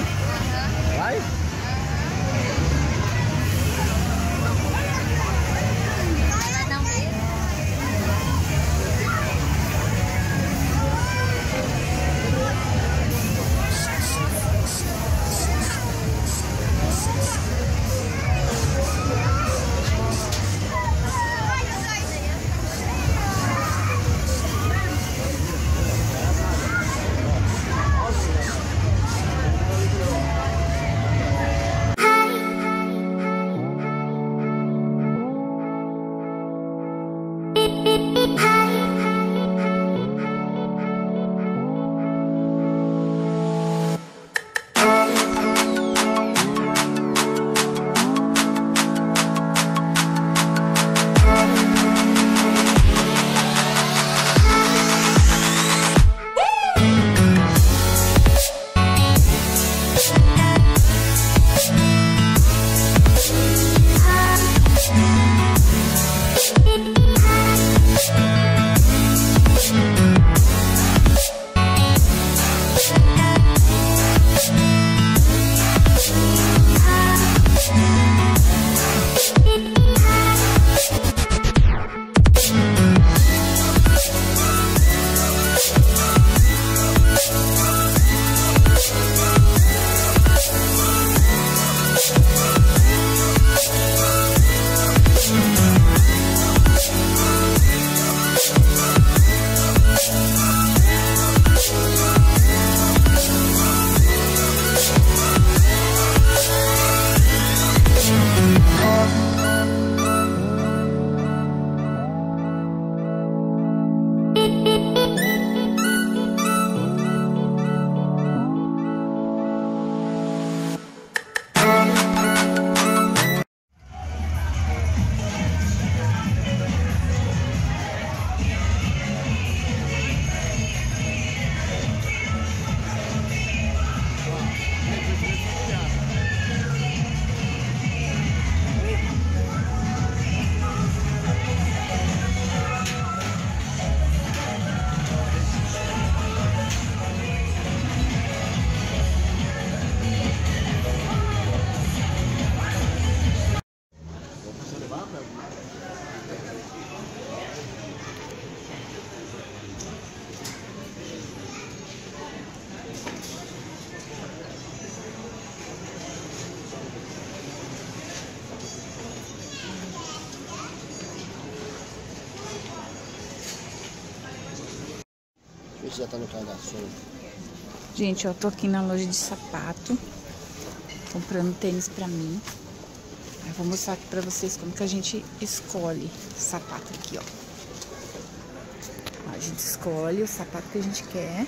Right? Já tá no. Gente, eu tô aqui na loja de sapato, comprando tênis pra mim. Eu vou mostrar aqui pra vocês como que a gente escolhe sapato aqui, ó. A gente escolhe o sapato que a gente quer.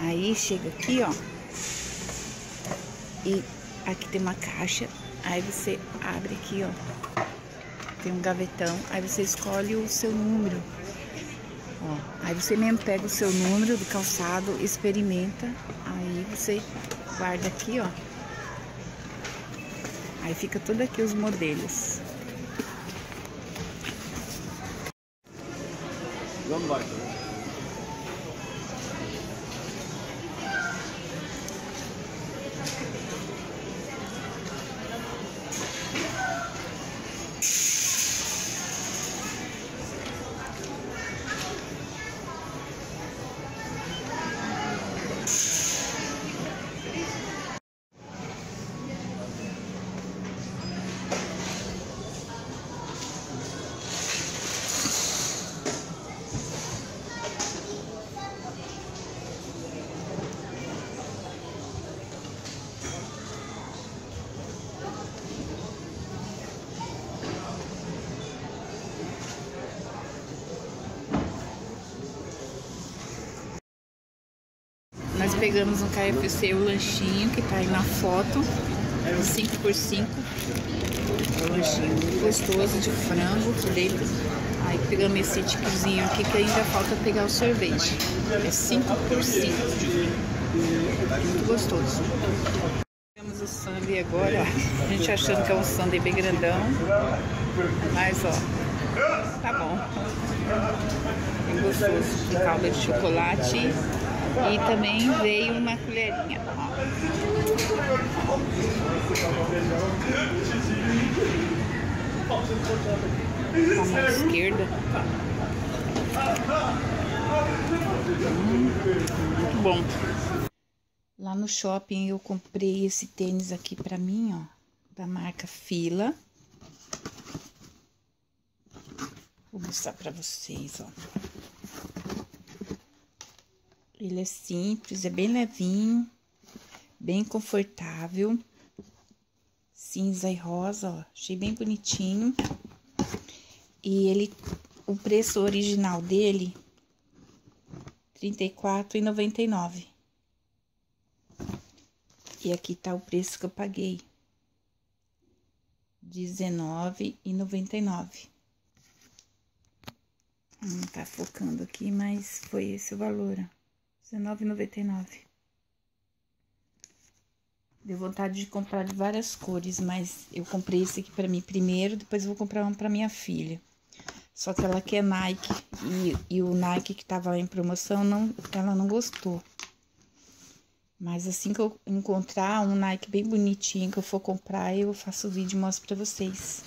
Aí chega aqui, ó. E aqui tem uma caixa. Aí você abre aqui, ó. Tem um gavetão. Aí você escolhe o seu número. Ó, aí você mesmo pega o seu número do calçado, experimenta. Aí você guarda aqui, ó. Aí fica tudo aqui os modelos. Vamos lá. Nós pegamos um KFC, o lanchinho que tá aí na foto. É um 5x5. É um lanchinho gostoso de frango dentro. Aí pegamos esse tiquezinho aqui que ainda falta pegar o sorvete. É 5x5. Muito gostoso. Temos o sundae agora, ó. A gente achando que é um sundae bem grandão. Mas ó, tá bom. Bem gostoso. Com calda de chocolate. E também veio uma colherinha. Ó. A mão esquerda. Hum, muito bom. Lá no shopping eu comprei esse tênis aqui pra mim, ó. Da marca Fila. Vou mostrar pra vocês, ó. Ele é simples, é bem levinho, bem confortável. Cinza e rosa, ó. Achei bem bonitinho. E ele, o preço original dele, R$ 34,99. E aqui tá o preço que eu paguei. R$19,99. Não tá focando aqui, mas foi esse o valor, ó. R$19,99. Deu vontade de comprar de várias cores, mas eu comprei esse aqui pra mim primeiro, depois vou comprar um pra minha filha. Só que ela quer Nike e, e o Nike que tava em promoção, não, ela não gostou. Mas assim que eu encontrar um Nike bem bonitinho que eu for comprar, eu faço o vídeo e mostro pra vocês.